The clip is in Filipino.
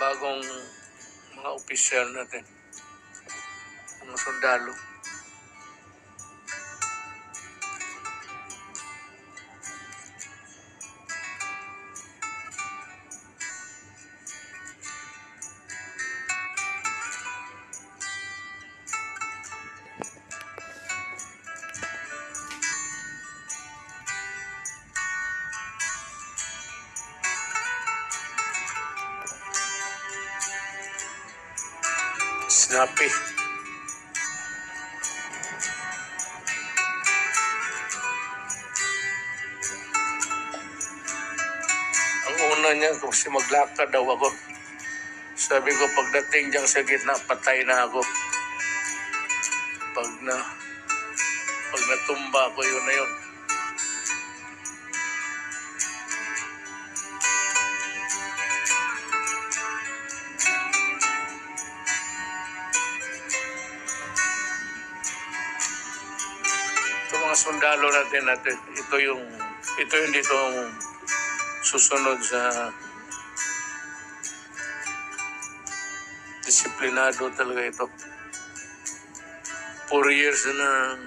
bagong mga opisyal natin. Mga sundalo. Snappy. Ang una niya, kasi maglakad daw ako. Sabi ko, pagdating dyan sa gitna, patay na ako. Pag na, pag natumba ako, yun na yun. Mga sundalo natin natin. Ito yung ito yung dito susunod sa disiplinado talaga ito. Four years na